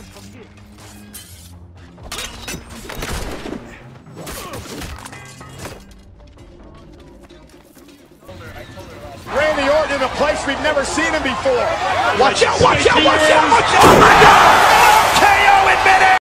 him from here. Randy Orton in a place we've never seen him before. Watch out, watch out, watch out, watch out! Oh my God!